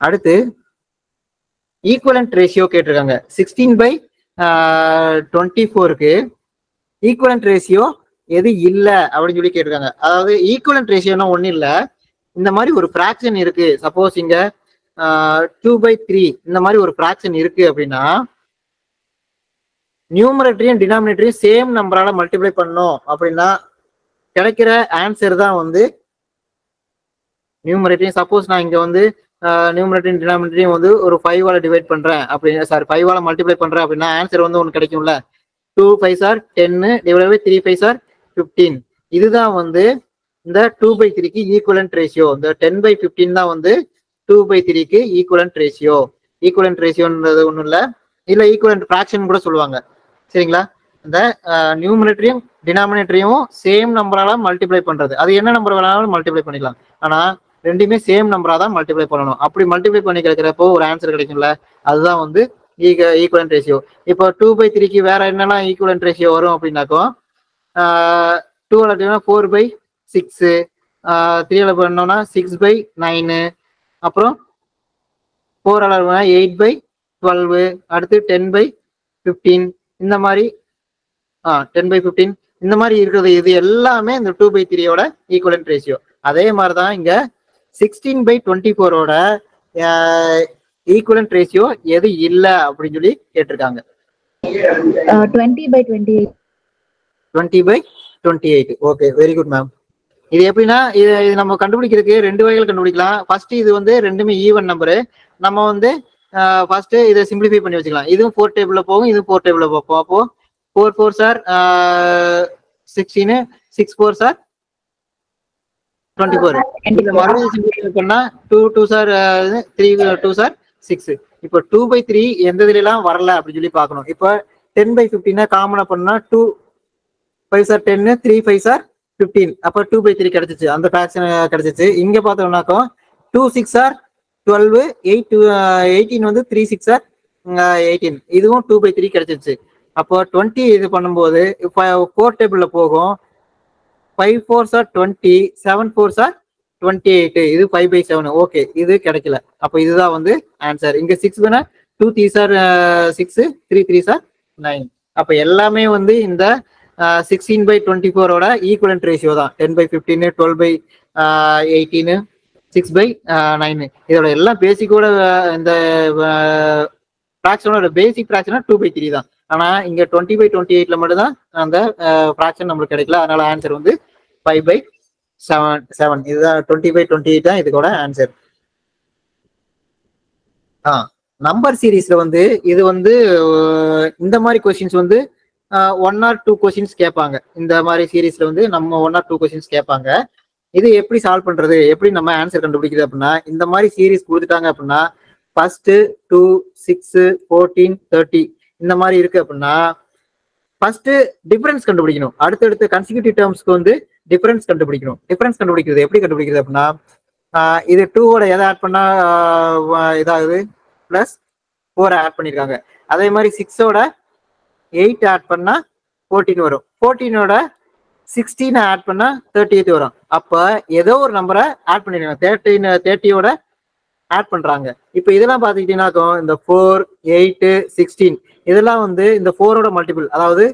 அடுத்து equivalent ratio கேட்டிருக்காங்க. Sixteen by twenty ஃபோருக்கு ஈக்குவலண்ட் ரேஷியோ எது இல்லை அப்படின்னு சொல்லி கேட்டிருக்காங்க. அதாவது ஈக்குவலண்ட் ரேஷியோனா ஒன்றும் இல்லை. இந்த மாதிரி ஒரு ஃப்ராக்ஷன் இருக்கு. சப்போஸ் இங்க டூ பை த்ரீ இந்த மாதிரி ஒரு ஃப்ராக்ஷன் இருக்கு அப்படின்னா நியூமரேட்டரியும் டினாமினேட்டரியும் சேம் நம்பரால மல்டிப்ளை பண்ணோம் அப்படின்னா கிடைக்கிற ஆன்சர் தான் வந்து நியூமரேட்டரியும் சப்போஸ் நான் இங்க வந்து நியூமரேட்டரையும் டினாமினேட்டரையும் வந்து ஒரு ஃபைவால டிவைட் பண்றேன். அப்படின்னு சாரி ஃபைவால மல்டிப்ளை பண்றேன் அப்படின்னா ஆன்சர் வந்து ஒன்று கிடைக்கும்ல. Two five sir ten divide by three five sir fifteen இதுதான் வந்து இந்த டூ பை த்ரீக்கு ஈக்குவலன்ட் ரேஷியோ இந்த டென் பை ஃபிஃப்டீன் தான் வந்து டூ பை த்ரீக்கு ஈக்குவலன்ட் ரேஷியோ ஈக்குவலன்ட் ரேஷியோன்றது ஒன்றும் இல்லை. இல்லை ஈக்குவலன்ட் ஃப்ராக்ஷன் கூட சொல்லுவாங்க. சரிங்களா? இந்த நியூமினேட்டரையும் டினாமினேட்டரையும் சேம் நம்பரால மல்டிப்ளை பண்றது. அது என்ன நம்பர் வேணாலும் மல்டிப்ளை பண்ணிக்கலாம். ஆனால் ரெண்டுமே சேம் நம்பரா தான் மல்டிப்ளை பண்ணணும். அப்படி மல்டிப்ளை பண்ணி கிடைக்கிறப்போ ஒரு ஆன்சர் கிடைக்கும்ல? அதுதான் வந்து ஈக்குவலன் ரேஷியோ இப்போ டூ பை த்ரீக்கு வேற என்னெல்லாம் ஈக்குவலன் ரேஷியோ வரும் அப்படின்னாக்கோ டூ பார்த்தீங்கன்னா ஃபோர் பை சிக்ஸு த்ரீ அளவு பண்ணோம்னா சிக்ஸ் பை நைனு அப்புறம் ஃபோர் அளவுனா எயிட் பை டுவெல்வு அடுத்து டென் பை ஃபிஃப்டீன் இந்த மாதிரி ஆ டென் பை ஃபிஃப்டீன் இந்த மாதிரி இருக்கிறது இது எல்லாமே இந்த டூ பை த்ரீயோட ஈக்குவலன்ட் ரேஷியோ அதே மாதிரி தான் இங்கே சிக்ஸ்டீன் பை டுவெண்ட்டி ஃபோரோட ஈக்குவலன்ட் ரேஷியோ எது இல்லை அப்படின்னு சொல்லி கேட்டிருக்காங்க. Twenty by twenty eight twenty by twenty eight okay very good ma'am இது எப்படின்னா இது இது நம்ம கண்டுபிடிக்கிறதுக்கு ரெண்டு வகைகள் கண்டுபிடிக்கலாம். ஃபர்ஸ்ட் இது வந்து ரெண்டுமே ஈவன் நம்பரு நம்ம வந்து ஃபர்ஸ்ட் இதை சிம்பிளிஃபை பண்ணி வச்சுக்கலாம். இதுவும் ஃபோர் டேபிள்ல போகும் இதுவும் ஃபோர் டேபிள்ல போகும். அப்போ four four sir sixteen six four sir twenty four மறுபடியும் பண்ணா two two sir three two sir six இப்போ டூ பை த்ரீ எந்த இதுலாம் வரல அப்படின்னு சொல்லி பார்க்கணும். இப்போ டென் பை ஃபிஃப்டினா காமனா பண்ணா two five are ten three five are fifteen அப்போ டூ பை த்ரீ கிடைச்சிச்சு. அந்த ஃபிராக்ஷன் கிடைச்சிச்சு. இங்க பார்த்தோம்னாக்கோ two six are twelve eight two eighteen வந்து த்ரீ சிக்ஸ் ஆர் எயிட்டீன் இதுவும் டூ பை த்ரீ கிடைச்சிருச்சு அப்போ டுவெண்ட்டி இது பண்ணும்போது ஃபோர் டேபிளில் போகும். Five four are twenty seven four are twenty eight இது ஃபைவ் பை செவன் ஓகே இது கிடைக்கல. அப்போ இதுதான் வந்து ஆன்சர் இங்கே சிக்ஸ் வேணா two three are six three three are nine அப்போ எல்லாமே வந்து இந்த சிக்ஸ்டீன் பை டுவெண்ட்டி ஃபோரோட ஈக்குவலன்ட் ரேஷியோ தான். Ten by fifteen twelve by eighteen six by nine இதோட எல்லாம் பேசிக்கோட இந்த ஃப்ராக்ஷனோட பேசிக் ஃப்ராக்ஷனா டூ பை த்ரீ தான். ஆனால் இங்கே டுவெண்ட்டி பை டுவெண்ட்டி எயிட்டில் மட்டும் தான் அந்த ஃப்ராக்ஷன் நம்மளுக்கு கிடைக்கல. அதனால ஆன்சர் வந்து ஃபைவ் பை செவன் செவன் இதுதான் டுவெண்ட்டி பை டுவெண்ட்டி எயிட் தான் இதுக்கோட ஆன்சர் ஆ நம்பர் சீரீஸ்ல வந்து இது வந்து இந்த மாதிரி கொஸ்டின்ஸ் வந்து ஒன் ஆர் டூ கொஸ்டின்ஸ் கேட்பாங்க. இந்த மாதிரி சீரீஸ்ல வந்து நம்ம ஒன் ஆர் டூ கொஸ்டின்ஸ் கேட்பாங்க. இது எப்படி சால்வ் பண்றது? எப்படி நம்ம ஆன்சர் கண்டுபிடிக்கிறது அப்படின்னா இந்த மாதிரி சீரீஸ் கொடுத்துட்டாங்க அப்படின்னா first two six fourteen thirty இந்த மாதிரி இருக்கு அப்படின்னா ஃபர்ஸ்ட் டிஃபரன்ஸ் கண்டுபிடிக்கணும். அடுத்தடுத்த கன்சிக்யூட்டிவ் டேர்ம்ஸ்க்கு வந்து டிஃபரன்ஸ் கண்டுபிடிக்கணும். டிஃபரன்ஸ் கண்டுபிடிக்கிறது எப்படி கண்டுபிடிக்கிறது அப்படின்னா இது டூவோட எதை ஆட் பண்ணா இதாகுது? பிளஸ் ஃபோரை ஆட் பண்ணியிருக்காங்க அதே மாதிரி சிக்ஸோட எயிட் ஆட் பண்ணா ஃபோர்டீன் வரும். ஃபோர்டீனோட சிக்ஸ்டீனை ஆட் பண்ணா தேர்ட்டி எயிட் வரும். அப்போ ஏதோ ஒரு நம்பரை ஆட் பண்ணிருக்காங்க. தேர்ட்டின் தேர்ட்டியோட ஆட் பண்றாங்க. இப்போ இதெல்லாம் பார்த்துக்கிட்டீங்கன்னாக்கோ இந்த ஃபோர் எயிட்டு சிக்ஸ்டீன் இதெல்லாம் வந்து இந்த ஃபோரோட மல்டிபிள் அதாவது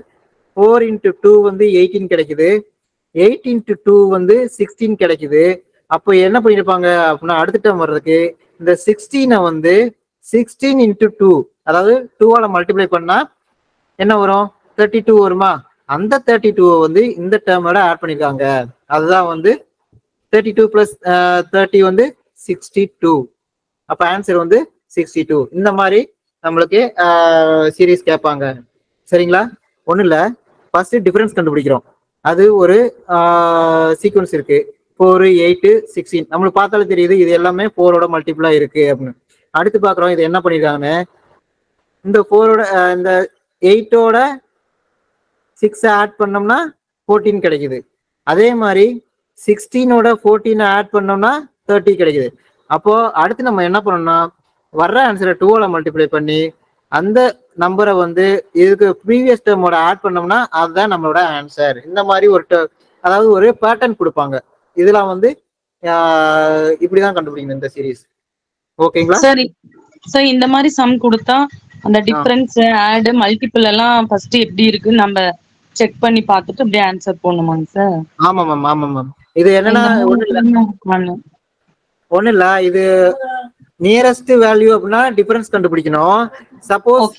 ஃபோர் இன்ட்டு டூ வந்து எயிட்டீன் கிடைக்குது. எயிட் இன்ட்டு டூ வந்து சிக்ஸ்டீன் கிடைக்குது. அப்போ என்ன பண்ணியிருப்பாங்க அப்படின்னா அடுத்த டைம் வர்றதுக்கு இந்த சிக்ஸ்டீனை வந்து சிக்ஸ்டீன் இன்ட்டு டூ அதாவது டூவால் மல்டிப்ளை பண்ணால் என்ன வரும்? தேர்ட்டி டூ வருமா? அந்த தேர்ட்டி டூவை வந்து இந்த டேர்மோட ஆட் பண்ணியிருக்காங்க அதுதான் வந்து தேர்ட்டி டூ ப்ளஸ் தேர்ட்டி வந்து சிக்ஸ்டி டூ அப்போ ஆன்சர் வந்து சிக்ஸ்டி டூ இந்த மாதிரி நம்மளுக்கு சீரீஸ் கேட்பாங்க. சரிங்களா? ஒன்றும் இல்லை ஃபர்ஸ்ட் டிஃபரன்ஸ் கண்டுபிடிக்கிறோம். அது ஒரு சீக்வன்ஸ் இருக்கு. ஃபோர் எயிட்டு சிக்ஸ்டீன் நம்மளுக்கு பார்த்தாலே தெரியுது இது எல்லாமே ஃபோரோட மல்டிபிளா இருக்கு அப்படின்னு. அடுத்து பார்க்குறோம் இது என்ன பண்ணியிருக்காங்கன்னு இந்த ஃபோரோட இந்த எயிட்டோட சிக்ஸை ஆட் பண்ணோம்னா ஃபோர்டீன் கிடைக்குது. அதே மாதிரி சிக்ஸ்டீனோட ஃபோர்டீனை ஆட் பண்ணோம்னா தேர்ட்டி கிடைக்குது. அப்போ அடுத்து நம்ம என்ன பண்ணோம்னா வர்ற ஆன்சரை டூவோட மல்டிப்ளை பண்ணி அந்த நம்பரை வந்து இதுக்கு ப்ரீவியஸ் டேர்மோட ஆட் பண்ணோம்னா அதுதான் நம்மளோட ஆன்சர் இந்த மாதிரி ஒரு அதாவது ஒரு பேட்டர்ன் கொடுப்பாங்க. இதெல்லாம் வந்து இப்படிதான் கண்டுபிடிக்கணும் இந்த சீரீஸ் ஓகேங்களா? சரி சார் இந்த மாதிரி சம் கொடுத்தா அந்த டிஃபரன்ஸ் ஆட் மல்டிபிள் எல்லாம் ஃபர்ஸ்ட் எப்படி இருக்குன்னு நம்ம செக் பண்ணி பார்த்துட்டு அப்படியே ஆன்சர் போடணுமாங்க சார் ஆமா மேம் ஆமா மேம் இது என்னன்னா ஒண்ணு இல்ல. ஒண்ணு. இல்ல. இது நியரஸ்ட் வேல்யூ அப்படின்னா டிஃபரன்ஸ் கண்டுபிடிக்கணும். சப்போஸ்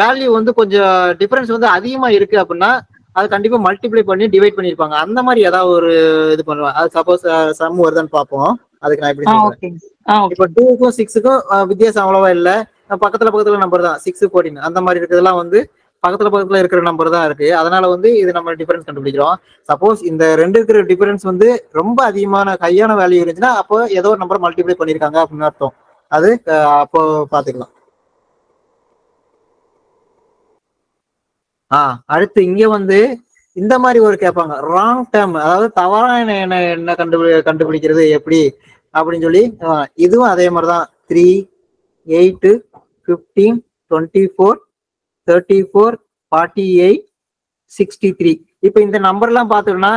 வேல்யூ வந்து கொஞ்சம் டிஃபரன்ஸ் வந்து அதிகமா இருக்கு அப்படின்னா அது கண்டிப்பா மல்டிப்ளை பண்ணி டிவைட் பண்ணிருப்பாங்க அந்த மாதிரி ஏதாவது ஒரு இது பண்ணுவேன் அது சப்போஸ் சம் வருதான்னு பார்ப்போம். அதுக்கு நான் எப்படி சொல்றேன். இப்ப டூக்கும் சிக்ஸுக்கும் வித்தியாசம் அவ்வளவா இல்ல. பக்கத்துல பக்கத்துல நம்பர் தான். சிக்ஸ் ஃபோர்டீன் அந்த மாதிரி இருக்கிறதெல்லாம் வந்து பக்கத்துல பக்கத்துல இருக்கிற நம்பர் தான் இருக்கு. அதனால வந்து இது நம்ம டிஃபரன்ஸ் கண்டுபிடிக்கிறோம். சப்போஸ் இந்த ரெண்டு இருக்கிற டிஃபரன்ஸ் வந்து ரொம்ப அதிகமான ஹையான வேல்யூ இருந்துச்சுன்னா அப்போ ஏதோ ஒரு நம்பர் மல்டிப்ளை பண்ணிருக்காங்க அப்படின்னு அர்த்தம். அது அப்போ பாத்துக்கலாம் ஆ அடுத்து இங்க வந்து இந்த மாதிரி ஒரு கேட்பாங்க. ராங் டேம் அதாவது தவறான என்ன என்ன கண்டுபிடி கண்டுபிடிக்கிறது எப்படி? அப்படின்னு சொல்லி இதுவும் அதே மாதிரி தான் three eight fifteen twenty four thirty four forty eight sixty three இப்போ இந்த நம்பர்லாம் பார்த்தோம்னா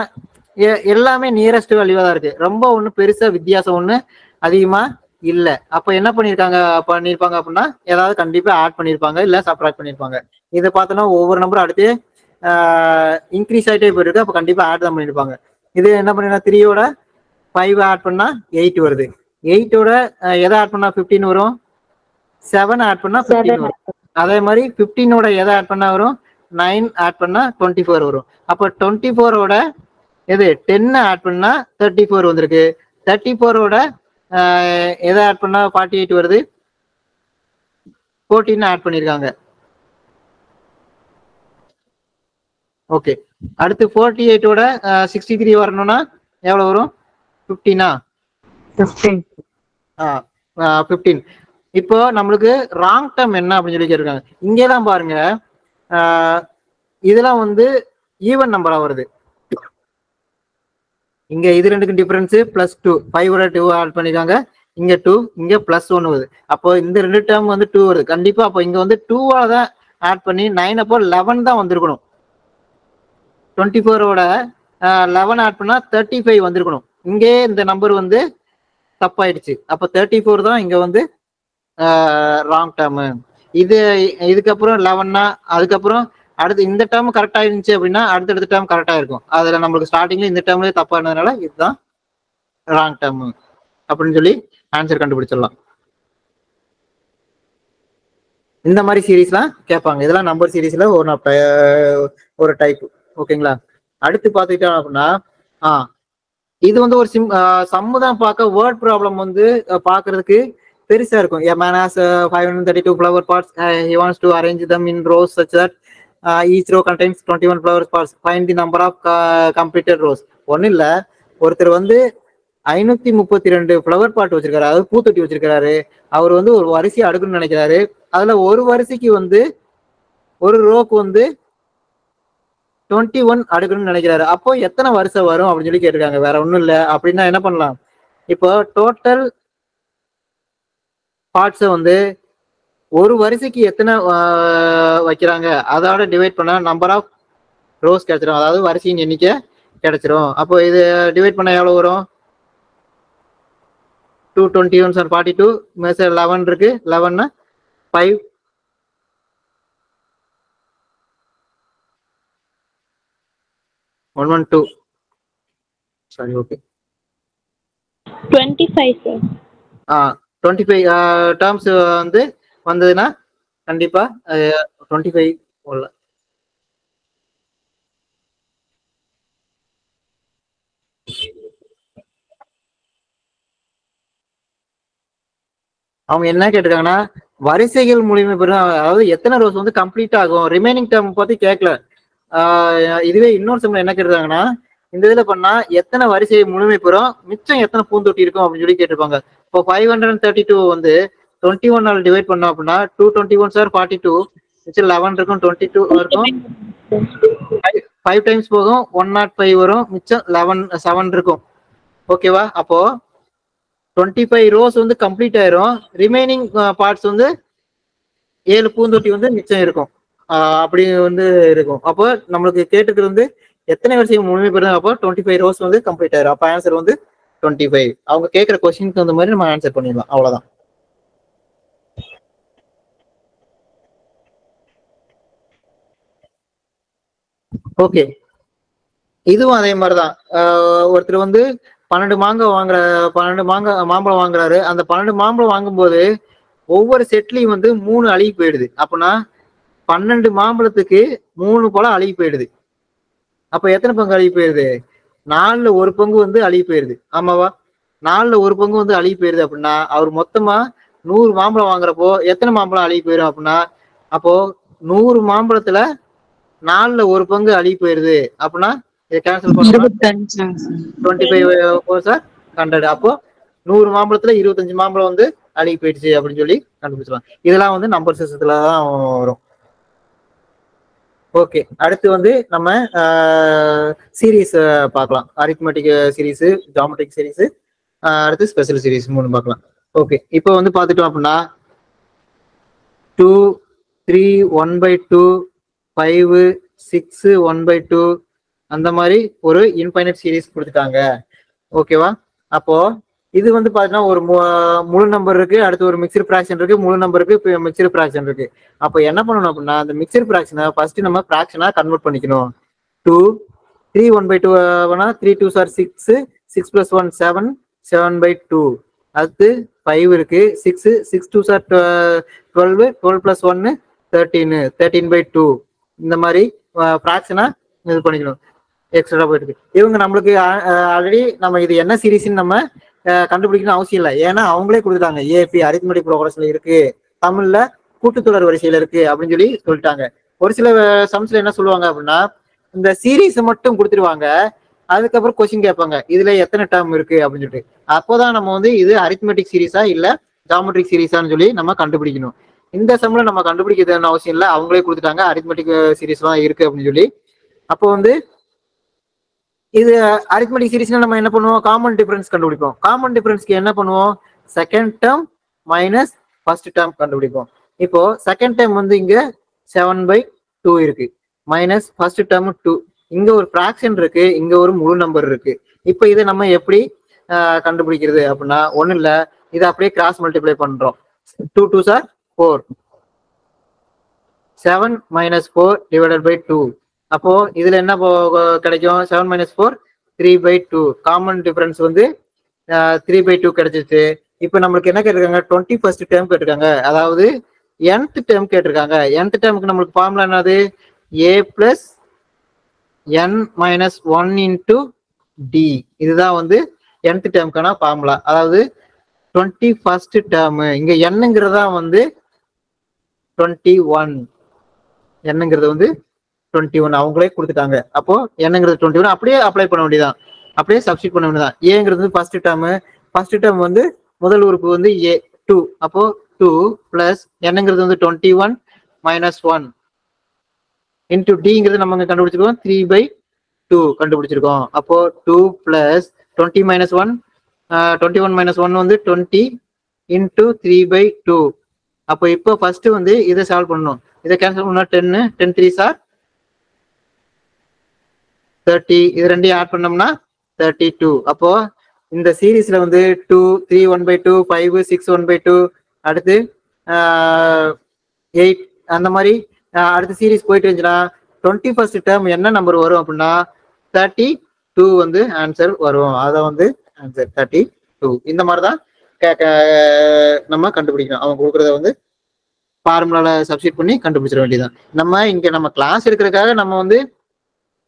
எல்லாமே நியரஸ்ட் வேல்யூவாக தான் இருக்கு. ரொம்ப ஒன்றும் பெருசா வித்தியாசம் ஒன்று அதிகமா இல்லை. அப்போ என்ன பண்ணியிருக்காங்க பண்ணியிருப்பாங்க அப்படின்னா ஏதாவது கண்டிப்பாக ஆட் பண்ணியிருப்பாங்க இல்லை சப்ராக்ட் பண்ணியிருப்பாங்க இதை பார்த்தோன்னா ஒவ்வொரு நம்பரும் அடுத்து இன்க்ரீஸ் ஆகிட்டே போயிருக்கு. அப்போ கண்டிப்பாக ஆட் தான் பண்ணியிருப்பாங்க இது என்ன பண்ணிருக்கா த்ரீயோட ஃபைவ் ஆட் பண்ணா எயிட் வருது. எயிட்டோட எதை ஆட் பண்ணா ஃபிஃப்டீன் வரும்? செவன் ஆட் பண்ணா ஃபிஃப்டீன் வரும். அதே மாதிரி ஃபிஃப்டீனோட எதை ஆட் பண்ணா வரும்? நைன் ஆட் பண்ணா டுவெண்ட்டி ஃபோர் வரும். அப்போ டுவெண்ட்டி ஃபோரோட எது? டென் ஆட் பண்ணா தேர்ட்டி ஃபோர் வந்திருக்கு தேர்ட்டி ஃபோரோட எதை ஆட் பண்ணா ஃபார்ட்டி எயிட் வருது ஃபோர்டீன் ஆட் பண்ணியிருக்காங்க ஓகே அடுத்து ஃபோர்ட்டி எயிட்டோட சிக்ஸ்டி த்ரீ வரணும்னா எவ்வளோ வரும்? ஃபிஃப்டீனா ஃபிஃப்டீன் ஃபிஃப்டீன் இப்போ நம்மளுக்கு ராங் டேர்ம் என்ன அப்படின்னு சொல்லி கேட்டிருக்காங்க. இங்கே தான் பாருங்க இதெல்லாம் வந்து ஈவன் நம்பரா வருது. இங்க இது ரெண்டுக்கும் difference plus two five two add பண்ணிருக்காங்க. இங்க டூ இங்க பிளஸ் ஒன் வருது. அப்போ இந்த ரெண்டு டேர்ம் வந்து டூ வருது. கண்டிப்பா அப்போ இங்க வந்து டூவால தான் ஆட் பண்ணி நைன் அப்போ லெவன் தான் வந்திருக்கணும். டுவெண்ட்டி ஃபோரோட லெவன் ஆட் பண்ணா தேர்ட்டி ஃபைவ் வந்திருக்கணும். இங்கே இந்த நம்பர் வந்து தப்பாயிடுச்சு. அப்போ தேர்ட்டி ஃபோர் தான் இங்க வந்து ராங் டேர்மு இது இதுக்கப்புறம் லெவன்னா அதுக்கப்புறம் அடுத்து இந்த டேர்ம் கரெக்டாக இருந்துச்சு அப்படின்னா அடுத்தடுத்த டேர்ம் கரெக்டாக இருக்கும் அதில் நம்மளுக்கு ஸ்டார்டிங்ல இந்த டேர்ம்லேயே தப்பாக இருந்ததுனால இதுதான் ராங் டேர்மு அப்படின்னு சொல்லி ஆன்சர் கண்டுபிடிச்சிடலாம். இந்த மாதிரி சீரீஸ்லாம் கேட்பாங்க. இதெல்லாம் நம்பர் சீரீஸ்ல ஒரு ஒரு டைப் ஓகேங்களா அடுத்து பார்த்துக்கிட்டோம் அப்படின்னா ஆ இது வந்து ஒரு சிம் சம்மு தான் பார்க்க வேர்ட் ப்ராப்ளம் வந்து பார்க்கறதுக்கு பெருசா இருக்கும். ஏ man has uh, 532 flower pots uh, he wants to arrange them in rows such that uh, each row contains 21 flower pots. Find the number of uh, ஒன்றும் இல்லை ஒருத்தர் வந்து ஐநூத்தி முப்பத்தி ரெண்டு ஃப்ளவர் பாட் வச்சிருக்காரு. அதாவது பூத்தொட்டி வச்சிருக்காரு அவர் வந்து ஒரு வரிசையை அடுக்கணும்னு நினைக்கிறாரு. அதுல ஒரு வரிசைக்கு வந்து ஒரு ரோக்கு வந்து டுவெண்ட்டி ஒன் அடுக்கணும்னு நினைக்கிறாரு. அப்போ எத்தனை வருஷம் வரும் அப்படின்னு சொல்லி கேட்டிருக்காங்க. வேற ஒன்றும் இல்லை. அப்படின்னா என்ன பண்ணலாம்? இப்போ டோட்டல் பார்ட்ஸை வந்து ஒரு வரிசைக்கு எத்தனை வைக்கிறாங்க? அதோட டிவைட் பண்ணா நம்பர் ஆஃப் ரோஸ் கிடைச்சிரும். அதாவது வரிசையின் எண்ணிக்கை கிடைச்சிரும். அப்போ இது டிவைட் பண்ண எவ்வளவு வரும்? Two twenty one are forty two மேசர் eleven இருக்கு. லெவன்னா ஃபைவ் ஒன் ஒன் டூ சரி ஓகே டுவெண்ட்டி ஃபைவ் சார் ஆ. டுவெண்ட்டி ஃபைவ் டேர்ம்ஸ் வந்து வந்ததுன்னா கண்டிப்பா டுவெண்ட்டி ஃபைவ் போடல அவங்க என்ன கேட்டிருக்காங்கன்னா வரிசைகள் மூலியமா பெரும் அதாவது எத்தனை ரோஸ் வந்து கம்ப்ளீட் ஆகும்? ரிமைனிங் டேர்ம் பத்தி கேட்கல இதுவே இன்னொரு சம்பளம் என்ன கேட்டிருக்காங்கன்னா இந்த இதுல பண்ணா எத்தனை வரிசை முழுமை பெறும்? மிச்சம் எத்தனை பூந்தொட்டி இருக்கும் அப்படின்னு சொல்லி கேட்டிருப்பாங்க. இப்போ ஃபைவ் ஹண்ட்ரட் தேர்ட்டி டூ வந்து டுவெண்ட்டி ஒன் டிவைட் பண்ணோம் அப்படின்னா two twenty one are forty two மிச்சம் லெவன் இருக்கும் டுவெண்ட்டி டூ இருக்கும். ஃபைவ் டைம்ஸ் போகும் ஒன் நாட் ஃபைவ் வரும் மிச்சம் லெவன் செவன் இருக்கும். ஓகேவா அப்போ டுவெண்ட்டி ஃபைவ் ரோஸ் வந்து கம்ப்ளீட் ஆயிரும். ரிமைனிங் பார்ட்ஸ் uh, வந்து ஏழு பூந்தொட்டி வந்து மிச்சம் இருக்கும். அப்படி வந்து இருக்கும். அப்போ நம்மளுக்கு கேட்டுக்கிறது வந்து எத்தனை வருஷம் முழுமை பெறுது அப்போ டுவெண்ட்டி ஃபைவ் ரோஸ் வந்து கம்ப்ளீட் ஆயிரும். அப்போ ஆன்சர் வந்து டுவெண்ட்டி ஃபைவ் அவங்க கேட்குற கொஸ்டினுக்கு தகுந்த மாதிரி நம்ம ஆன்சர் பண்ணிடலாம். அவ்வளவுதான். ஓகே இதுவும் அதே மாதிரிதான். ஆஹ் ஒருத்தர் வந்து பன்னெண்டு மாங்காய் வாங்குற பன்னெண்டு மாங்காய் மாம்பழம் வாங்குறாரு. அந்த பன்னெண்டு மாம்பழம் வாங்கும்போது ஒவ்வொரு செட்லயும் வந்து மூணு அழுகி போயிடுது. அப்படின்னா பன்னெண்டு மாம்பழத்துக்கு மூணு பழம் அழுகி போயிடுது. அப்ப எத்தனை பங்கு அழுகி போயிடுது? நாலுல ஒரு பங்கு வந்து அழுகி போயிடுது ஆமாவா? நாலுல ஒரு பங்கு வந்து அழுகி போயிடுது அப்படின்னா அவர் மொத்தமா நூறு மாம்பழம் வாங்குறப்போ எத்தனை மாம்பழம் அழுகி போயிடும் அப்படின்னா அப்போ நூறு மாம்பழத்துல நாலுல ஒரு பங்கு அழுகி போயிடுது அப்படின்னா இதை கேன்சல் பண்ணா இருபத்தஞ்சு டுவெண்ட்டி ஃபைவ் சார் ஹண்ட்ரட் அப்போ நூறு மாம்பழத்துல இருபத்தஞ்சு மாம்பழம் வந்து அழுகி போயிடுச்சு அப்படின்னு சொல்லி கண்டுபிடிச்சிடலாம் இதெல்லாம் வந்து நம்பர் சிஸ்டத்துல தான் வரும். ஓகே அடுத்து வந்து நம்ம சீரீஸ் பார்க்கலாம். அரித்மெட்டிக் சீரீஸ் ஜாமெட்ரிக் சீரீஸ் அடுத்து ஸ்பெஷல் சீரீஸ் மூணு பார்க்கலாம். ஓகே இப்போ வந்து பார்த்துட்டோம் அப்படின்னா two three one by two five six one by two அந்த மாதிரி ஒரு இன்ஃபைனட் சீரீஸ் கொடுத்துட்டாங்க. ஓகேவா? அப்போது இது வந்து பாத்தீங்கன்னா ஒரு முழு நம்பர் இருக்கு. அடுத்து ஒரு மிக்சர் ஃபிராக்ஷன் இருக்கு. முழு நம்பர் இருக்கு. மிக்சர் ஃபிராக்ஷன் இருக்கு. அப்போ என்ன பண்ணணும் அப்படின்னா அந்த மிக்சர் ஃபிராக்ஷனை ஃபர்ஸ்ட் நம்ம ஃபிராக்ஷனா கன்வெர்ட் பண்ணிக்கணும். Two three one by two three twos are six six plus one seven seven by two அடுத்து ஃபைவ் இருக்கு. Six six twos are twelve twelve plus ஒன்னு தேர்ட்டீனு தேர்ட்டீன் பை டூ இந்த மாதிரி பிராக்ஷனா இது பண்ணிக்கணும். எக்ஸ்ட்ரா போயிட்டு இருக்கு. இவங்க நம்மளுக்கு ஆல்ரெடி நம்ம இது என்ன சீரீஸ்ன்னு நம்ம கண்டுபிடிக்கணும் அவசியம் இல்லை. ஏன்னா அவங்களே கொடுத்துட்டாங்க. ஏபி அரித்மெட்டிக் ப்ரோக்ரஸ்ல இருக்கு. தமிழ்ல கூட்டுத்தொடர் வரிசையில இருக்கு அப்படின்னு சொல்லி சொல்லிட்டாங்க. ஒரு சில சம்ஸ்ல என்ன சொல்லுவாங்க அப்படின்னா இந்த சீரீஸ் மட்டும் கொடுத்துருவாங்க. அதுக்கப்புறம் கொஸ்டின் கேட்பாங்க. இதுல எத்தனை டேர்ம் இருக்கு அப்படின்னு சொல்லிட்டு. அப்போதான் நம்ம வந்து இது அரித்மெட்டிக் சீரீஸா இல்ல ஜாமெட்ரிக் சீரீஸான்னு சொல்லி நம்ம கண்டுபிடிக்கணும். இந்த சம்ல நம்ம கண்டுபிடிக்கிறதுன்னு அவசியம் இல்லை. அவங்களே கொடுத்துட்டாங்க. அரித்மெட்டிக் சீரீஸ் தான் இருக்கு அப்படின்னு சொல்லி. அப்போ வந்து இது அரித்மெட்டிக் சீரீஸ்ல நம்ம என்ன பண்ணுவோம்? காமன் டிஃபரன்ஸ் கண்டுபிடிப்போம். காமன் டிஃபரன்ஸ்க்கு என்ன பண்ணுவோம்? Second term minus first term கண்டுபிடிப்போம். இப்போ செகண்ட் டேர்ம் வந்து இங்க செவன் பை டூ இருக்கு. மைனஸ் ஃபர்ஸ்ட் டேர்ம் டூ இங்க ஒரு ஃப்ராக்ஷன் இருக்கு. இங்க ஒரு முழு நம்பர் இருக்கு. இப்போ இதை நம்ம எப்படி கண்டுபிடிக்கிறது அப்படின்னா ஒண்ணும் இல்ல. இதை அப்படியே கிராஸ் மல்டிப்ளை பண்றோம். Two two are four seven minus four divided by two அப்போ இதுல என்ன கிடைக்கும்? Seven minus four three by two common difference வந்து த்ரீ பை டூ கிடைச்சிச்சு. இப்போ நம்மளுக்கு என்ன கேட்டிருக்காங்க? டுவெண்ட்டி ஃபர்ஸ்ட் டேர்ம் கேட்டிருக்காங்க. அதாவது என்த் டேர்ம் கேட்டிருக்காங்க. என்த் டேர்முக்கு நம்மளுக்கு ஃபார்முலா என்னது? A plus n minus one into d இதுதான் வந்து என்த் டேர்முக்கான ஃபார்முலா அதாவது டுவெண்ட்டி ஃபர்ஸ்ட் டேர்மு இங்க என்னங்கிறதா வந்து டுவெண்ட்டி ஒன் என்னங்கிறது வந்து டுவெண்ட்டி ஒன் அவங்களே கொடுத்துட்டாங்க. அப்போ என்னங்கிறது டுவெண்ட்டி ஒன் அப்படியே அப்ளை பண்ண வேண்டியதான் அப்படியே சப்ஸ்டிட் பண்ண வேண்டியதான் ஏங்கிறது ஃபர்ஸ்ட் டேர்ம் ஃபர்ஸ்ட் டேர்ம் வந்து முதல் உறுப்பு வந்து ஏ டூ அப்போ டூ பிளஸ் என்னங்கிறது வந்து twenty one minus one into டிங்கிறது நம்ம கண்டுபிடிச்சிருக்கோம். த்ரீ பை டூ கண்டுபிடிச்சிருக்கோம். அப்போ two plus twenty minus one twenty one minus one வந்து twenty into three by two அப்போ இப்போ ஃபர்ஸ்ட் வந்து இதை சால்வ் பண்ணணும். இதை கேன்சல் பண்ணா ten ten three are thirty இது ரெண்டையும் ஆட் பண்ணோம்னா தேர்ட்டி டூ அப்போ இந்த சீரீஸ்ல வந்து two three one by two five six one by two அடுத்து எயிட் அந்த மாதிரி அடுத்த சீரீஸ் போயிட்டு இருந்துச்சுன்னா டுவெண்ட்டி ஃபர்ஸ்ட் டேர்ம் என்ன நம்பர் வரும் அப்படின்னா தேர்ட்டி டூ வந்து ஆன்சர் வரும். அதை வந்து ஆன்சர் தேர்ட்டி டூ இந்த மாதிரி தான் கே- நம்ம கண்டுபிடிக்கணும். அவங்க கொடுக்குறத வந்து ஃபார்முலாவில் சப்ஸ்டியூட் பண்ணி கண்டுபிடிச்சிட வேண்டியதுதான். நம்ம இங்கே நம்ம கிளாஸ் எடுக்கிறதுக்காக நம்ம வந்து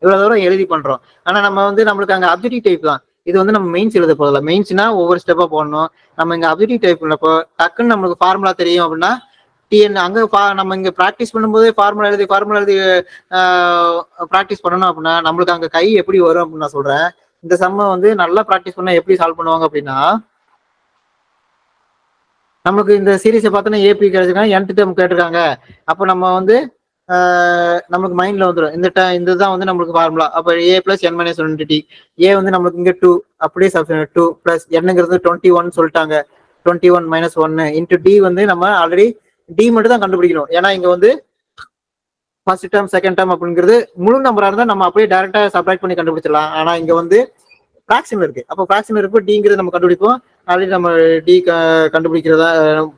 இவ்வளவு தூரம் எழுதி பண்றோம். ஆனா நம்ம வந்து நம்மளுக்கு அங்க அப்ஜெக்டிவ் டைப் தான். இது வந்து நம்ம மெயின்ஸ் எழுத போதில்ல மெயின்ஸ்னா ஒவ்வொரு ஸ்டெப்பா போடணும். நம்ம இங்க அப்ஜெக்டிவ் டைப் பண்ணப்போ டக்குன்னு நம்மளுக்கு ஃபார்முலா தெரியும் அப்படின்னா டிஎன் அங்க நம்ம இங்க ப்ராக்டிஸ் பண்ணும்போதே ஃபார்முலா எழுதி ஃபார்முலா எழுதி ப்ராக்டிஸ் பண்ணணும் அப்படின்னா நம்மளுக்கு அங்க கை எப்படி வரும் அப்படின்னு நான் சொல்றேன். இந்த சம்ம வந்து நல்லா ப்ராக்டிஸ் பண்ணா எப்படி சால்வ் பண்ணுவாங்க அப்படின்னா நமக்கு இந்த சீரீஸை பார்த்தோன்னா ஏபி கிடைச்சிருக்காங்க nth டேர்ம் கேட்டிருக்காங்க. அப்போ நம்ம வந்து நமக்கு மைண்ட்ல வந்துடும் இந்த இதுதான் இந்த வந்து நம்மளுக்கு ஃபார்முலா அப்போ a plus n minus one d a வந்து நம்மளுக்கு இங்க டூ அப்படியே சப்ஸ்டியூட் டூ பிளஸ் என்னங்கிறது டுவெண்ட்டி ஒன் சொல்லிட்டாங்க. Twenty one minus one into d வந்து நம்ம ஆல்ரெடி டி மட்டும் தான் கண்டுபிடிக்கணும். ஏன்னா இங்க வந்து ஃபர்ஸ்ட் டேர்ம் செகண்ட் டேர்ம் அப்படிங்கிறது முழு நம்பரா இருந்தா நம்ம அப்படியே டேரக்டா சப்ராக்ட் பண்ணி கண்டுபிடிச்சிடலாம். ஆனா இங்க வந்து ஃபிராக்ஷன்ல இருக்கு. அப்போ ஃபிராக்ஷன் இருப்போ டிங்கிறது நம்ம கண்டுபிடிப்போம். ஆல்ரெடி நம்ம டி கண்டுபிடிக்கிறதா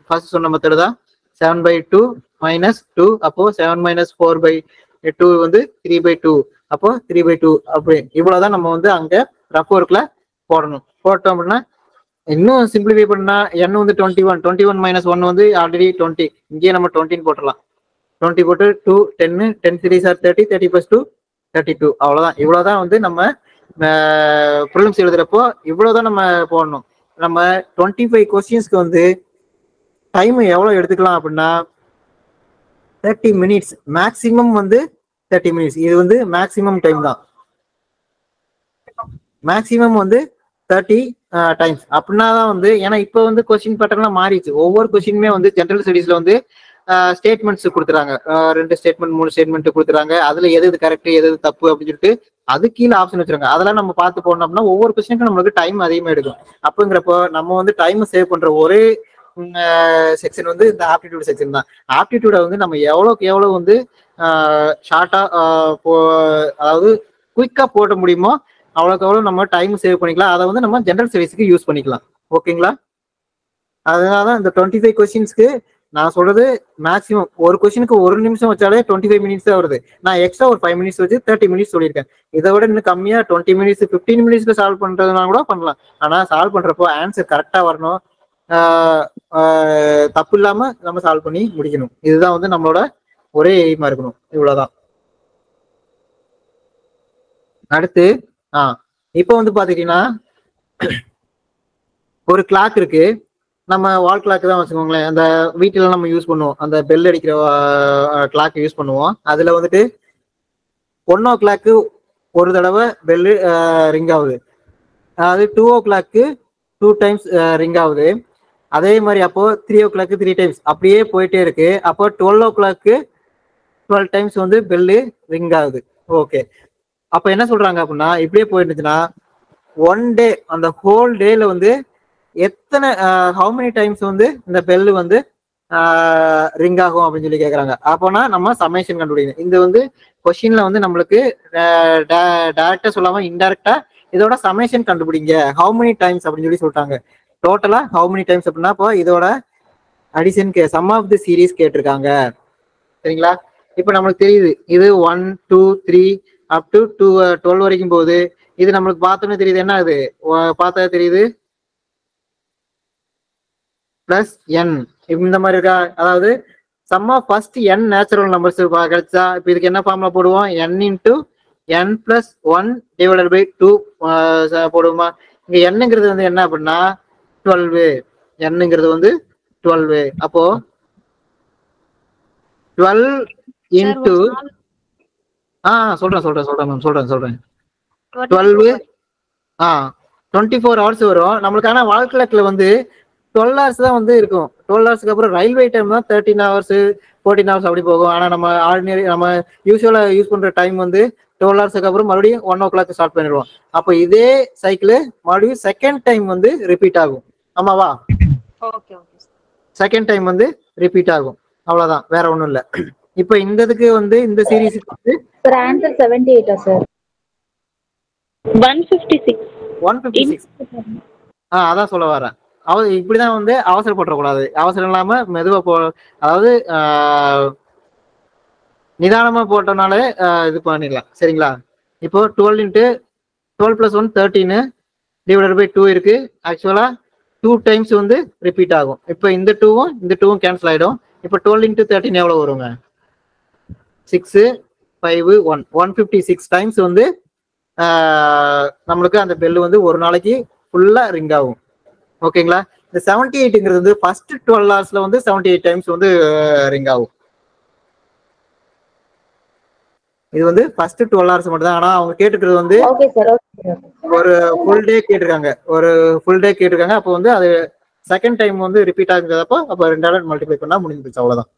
ஃபர்ஸ்ட் சொன்ன மெத்தட் தான். Seven by two minus two அப்போ seven minus four by two வந்து த்ரீ பை டூ அப்போ த்ரீ பை டூ அப்படி இவ்வளவுதான் நம்ம வந்து அங்க ரஃப் ஒர்க்ல போடணும். போட்டோம் அப்படின்னா இன்னும் சிம்பிளிஃபை பண்ணா என்ன வந்து twenty one twenty one minus one வந்து ஆல்ரெடி டுவெண்ட்டி இங்கேயே நம்ம டுவெண்ட்டின்னு போட்டுடலாம். டுவெண்ட்டி போட்டு two ten ten three are thirty thirty plus two thirty two அவ்வளோதான் இவ்வளோதான் வந்து நம்ம ப்ரிலிம்ஸ் எழுதுறப்போ இவ்வளோதான் நம்ம போடணும். நம்ம டுவெண்ட்டி ஃபைவ் கொஸ்டின்ஸ்க்கு வந்து டைம் எவ்வளோ எடுத்துக்கலாம் அப்படின்னா தேர்ட்டி மினிட்ஸ் மேக்ஸிமம் வந்து தேர்ட்டி மினிட்ஸ் இது வந்து மேக்ஸிமம் டைம் தான். மேக்ஸிமம் வந்து தேர்ட்டி டைம்ஸ் uh, அப்படின்னா தான் வந்து ஏன்னா இப்போ வந்து கொஸ்டின் பேட்டர்லாம் மாறிடுச்சு. ஒவ்வொரு கொஸ்டினுமே வந்து ஜென்ரல் ஸ்டடீஸ்ல வந்து uh, ஸ்டேட்மெண்ட்ஸ் கொடுத்துறாங்க. Uh, ரெண்டு ஸ்டேட்மெண்ட் மூணு ஸ்டேட்மெண்ட் கொடுத்துறாங்க. அதில் எது எது கரெக்ட் எது தப்பு அப்படின்னு சொல்லிட்டு அது கீழே ஆப்ஷன் வச்சிருக்காங்க. அதெல்லாம் நம்ம பார்த்து போனோம் அப்படின்னா ஒவ்வொரு கொஸ்டினுக்கும் நம்மளுக்கு டைம் அதிகமாக எடுக்கும். அப்படிங்கிறப்போ நம்ம வந்து டைம் சேவ் பண்ணுற ஒரே செக்ஷன் வந்து இந்த ஆப்டிடியூட் செக்ஷன் தான். ஆப்டிடியூட வந்து நம்ம எவ்வளோக்கு எவ்வளோ வந்து ஷார்ட்டா போ அதாவது குயிக்கா போட முடியுமோ அவ்வளோக்கு அவ்வளோ நம்ம டைம் சேவ் பண்ணிக்கலாம். அதை வந்து நம்ம ஜென்ரல் ஸ்டடீஸ்க்கு யூஸ் பண்ணிக்கலாம். ஓகேங்களா அதனால தான் இந்த டுவெண்ட்டி ஃபைவ் கொஸ்டின்ஸ்க்கு நான் சொல்றது மேக்ஸிமம் ஒரு கொஸ்டினுக்கு ஒரு நிமிஷம் வச்சாலே டுவெண்ட்டி ஃபைவ் மினிட்ஸ் தான் வருது. நான் எக்ஸ்ட்ரா ஒரு ஃபைவ் மினிட்ஸ் வச்சு தேர்ட்டி மினிட்ஸ் சொல்லியிருக்கேன். இதை விட இன்னும் கம்மியா டுவெண்ட்டி மினிட்ஸ் ஃபிஃப்டீன் மினிட்ஸ்ல சால்வ் பண்றதுனா கூட பண்ணலாம். ஆனா சால்வ் பண்றப்போ ஆன்சர் கரெக்டா வரணும். தப்பு இல்லாம நம்ம சால்வ் பண்ணி முடிக்கணும். இதுதான் வந்து நம்மளோட ஒரே எய்மா இருக்கணும். இவ்வளவுதான். அடுத்து ஆ இப்போ வந்து பாத்துக்கிட்டீங்கன்னா ஒரு கிளாக் இருக்கு. நம்ம வால் கிளாக் தான் வச்சுக்கோங்களேன். அந்த வீட்டில நம்ம யூஸ் பண்ணுவோம். அந்த பெல் அடிக்கிற கிளாக் யூஸ் பண்ணுவோம். அதுல வந்துட்டு ஒன் ஓ கிளாக்கு ஒரு தடவை பெல்லு ரிங் ஆகுது. அதாவது two o'clock two times ring ஆகுது. அதே மாதிரி அப்போ three o'clock three times அப்படியே போயிட்டே இருக்கு. அப்போ twelve o'clock twelve times வந்து பெல்லு ரிங் ஆகுது. ஓகே அப்போ என்ன சொல்றாங்க அப்படின்னா இப்படியே போயிருந்துச்சுன்னா ஒன் டே அந்த ஹோல் டேல வந்து எத்தனை ஹவு மெனி டைம்ஸ் வந்து இந்த பெல்லு வந்து ரிங் ஆகும் அப்படின்னு சொல்லி கேக்குறாங்க. அப்போனா நம்ம சமேஷன் கண்டுபிடிக்கணும். இது வந்து கொஸ்டின்ல வந்து நம்மளுக்கு டேரக்டா சொல்லாம இன்டெரக்டா இதோட சமேஷன் கண்டுபிடிங்க. ஹவு மெனி டைம்ஸ் அப்படின்னு சொல்லி சொல்றாங்க. டோட்டலா ஹவு மெனி டைம்ஸ் அப்படின்னா இப்போ இதோட addition k sum of the series கேட்டிருக்காங்க. சரிங்களா? இப்போ நம்மளுக்கு தெரியுது இது one two three up to to twelve வரைக்கும் போகுது. இது நம்மளுக்கு பார்த்தோன்னே தெரியுது என்ன அது பார்த்தா தெரியுது? பிளஸ் என் இந்த மாதிரி இருக்கா? அதாவது sum of first n natural numbers கிடைச்சா இப்போ இதுக்கு என்ன ஃபார்முலா போடுவோம்? N into n plus one divided by two போடுவோமா? இங்கே என்னங்கிறது வந்து என்ன அப்படின்னா டுவெல்வு. என்னங்கிறது வந்து டுவெல்வு. அப்போ டுவெல் இன்டூ ஆ சொல்றேன் சொல்றேன் சொல்றேன் மேம் சொல்றேன் சொல்றேன். டுவெல்வு ஆ டுவெண்ட்டி ஃபோர் ஹவர்ஸ் வரும். நம்மளுக்கு ஆனால் வாழ்க்கை வந்து டுவெல் ஹவர்ஸ் தான் வந்து இருக்கும். டுவெல் ஹவர்ஸ்க்கு அப்புறம் ரயில்வே டைம் தான் தேர்ட்டின் ஹவர்ஸ் ஃபோர்டீன் ஹவர்ஸ் அப்படி போகும். ஆனால் நம்ம ஆர்டினரி நம்ம யூஸ்வலாக யூஸ் பண்ணுற டைம் வந்து டுவெல் ஹவர்ஸ்க்கு அப்புறம் மறுபடியும் ஒன் ஓ கிளாக் ஸ்டார்ட் பண்ணிடுவோம். அப்போ இதே சைக்கிள் மறுபடியும் செகண்ட் டைம் வந்து ரிப்பீட் ஆகும். ஆமாவா ஓகே ஓகே செகண்ட் டைம் வந்து ரிப்பீட் ஆகும். அவ்வளவுதான் வேற ஒண்ணும் இல்ல. இப்போ இந்த இதுக்கு வந்து இந்த சீரீஸுக்கு வந்து sir answer seventy எயிட்டா sir one fifty six one fifty six ஆ அதான் சொல்ல வரேன். அவ இப்படிதான் வந்து அவசரப்பட்டுறக்கூடாது. அவசரம் இல்லாம மெதுவா போ அதாவது நிதானமா போட்டோம்னாலே ஆஹ், இது பண்ணிடலாம். சரிங்களா? இப்போ twelve into twelve plus one தேர்ட்டின்னு divided by two இருக்கு. ஆக்சுவலா டூ டைம்ஸ் வந்து ரிப்பீட் ஆகும். இப்போ இந்த டூவும் இந்த டூவும் கேன்சல் ஆகிடும் இப்போ டுவெல் இன்ட்டு தேர்ட்டின் எவ்வளோ வருங்க? Six five one one fifty six times வந்து நம்மளுக்கு அந்த பெல் வந்து ஒரு நாளைக்கு ஃபுல்லாக ரிங் ஆகும். ஓகேங்களா இந்த செவன்ட்டி எயிட்டுங்கிறது வந்து ஃபர்ஸ்ட் டுவெல் ஹவர்ஸில் வந்து செவன்ட்டி எயிட் டைம்ஸ் வந்து ரிங் ஆகும். இது வந்து ஃபர்ஸ்ட் டுவெல் ஹவர்ஸ் மட்டும் தான் ஆனா அவங்க கேட்டுக்கிறது வந்து ஒரு ஃபுல் டே கேட்டிருக்காங்க. ஒரு ஃபுல் டே கேட்டிருக்காங்க. அப்போ வந்து அது செகண்ட் டைம் வந்து ரிப்பீட் ஆகுறதப்போ அப்போ ரெண்டாயிரம் மல்டிப்ளை பண்ணா முடிஞ்சிருச்சு. அவ்வளவுதான்.